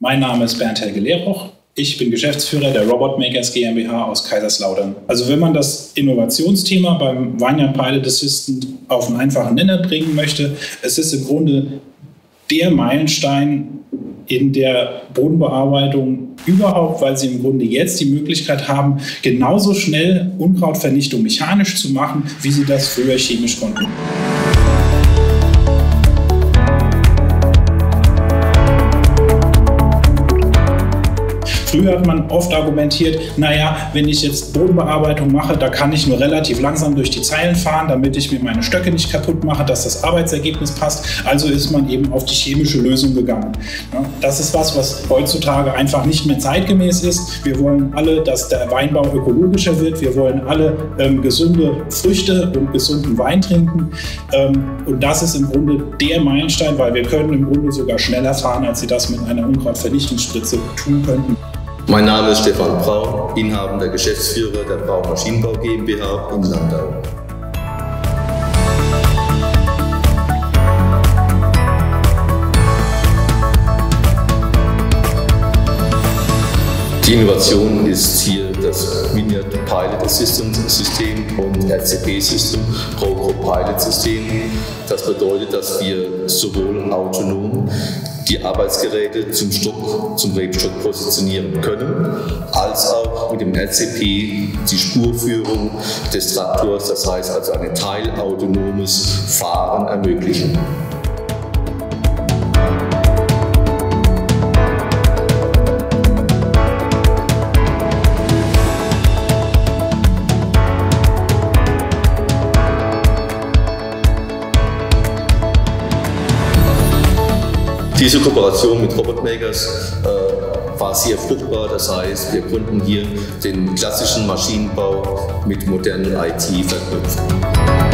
Mein Name ist Bernd Helge Lehrbruch. Ich bin Geschäftsführer der Robot Makers GmbH aus Kaiserslautern. Also wenn man das Innovationsthema beim Vineyard Pilot Assistant auf einen einfachen Nenner bringen möchte, es ist im Grunde der Meilenstein in der Bodenbearbeitung überhaupt, weil sie im Grunde jetzt die Möglichkeit haben, genauso schnell Unkrautvernichtung mechanisch zu machen, wie sie das früher chemisch konnten. Früher hat man oft argumentiert, naja, wenn ich jetzt Bodenbearbeitung mache, da kann ich nur relativ langsam durch die Zeilen fahren, damit ich mir meine Stöcke nicht kaputt mache, dass das Arbeitsergebnis passt. Also ist man eben auf die chemische Lösung gegangen. Das ist was, was heutzutage einfach nicht mehr zeitgemäß ist. Wir wollen alle, dass der Weinbau ökologischer wird. Wir wollen alle ähm, gesunde Früchte und gesunden Wein trinken. Ähm, und das ist im Grunde der Meilenstein, weil wir können im Grunde sogar schneller fahren, als sie das mit einer Unkrautvernichtungsspritze tun könnten. Mein Name ist Stefan Braun, inhabender Geschäftsführer der Braun Maschinenbau GmbH in Landau. Die Innovation ist hier das Vineyard Pilot Assistance System und RCP System, ProGro Pilot System. Das bedeutet, dass wir sowohl autonom die Arbeitsgeräte zum Stock, zum Rebstock positionieren können, als auch mit dem RCP die Spurführung des Traktors, das heißt also ein teilautonomes Fahren ermöglichen. Diese Kooperation mit Robotmakers äh, war sehr fruchtbar. Das heißt, wir konnten hier den klassischen Maschinenbau mit modernen IT verknüpfen.